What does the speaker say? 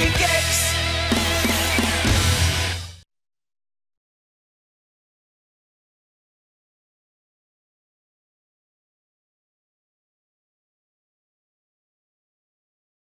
Every game